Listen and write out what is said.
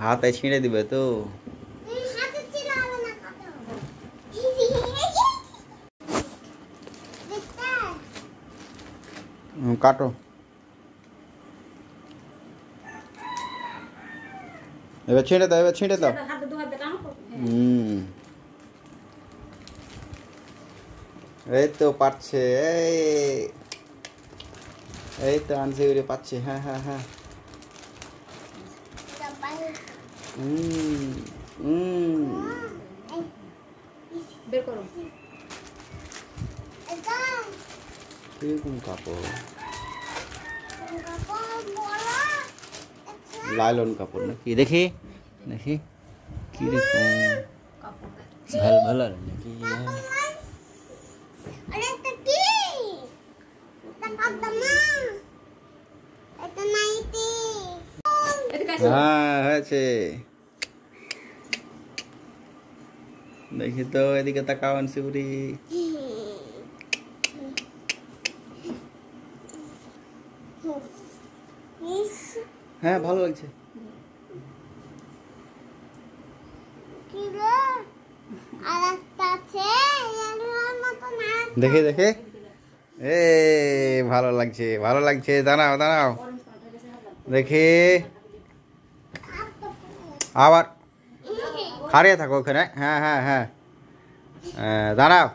হাতে ছিঁড়ে দিবে তো উম, হাতে ছিল হবে না কাটো দেখতে হুম, কাটো এবার ছিঁড়ে দাও এবার ছিঁড়ে দাও হাতে দু হাতে টানো হুম এই তো পাচ্ছে এই এই তো আনসি উড়ে পাচ্ছে হ্যাঁ হ্যাঁ হ্যাঁ সবাই হুম হুম বের করো। কীরকম কাপড়? কাপড় লাইলন কাপড় নাকি? দেখি দেখি। কীরকম? ভালো ভালো নাকি? হ্যাঁ হয়েছে। দেখি তো এদিকে তাকাও আনসিপুরি হ্যাঁ ভালো লাগছে দেখে দেখে এ ভালো লাগছে ভালো লাগছে দাঁড়াও দাঁড়াও দেখি আবার খাড়িয়ে থাকো ওখানে। হ্যাঁ হ্যাঁ হ্যাঁ। দাঁড়াও।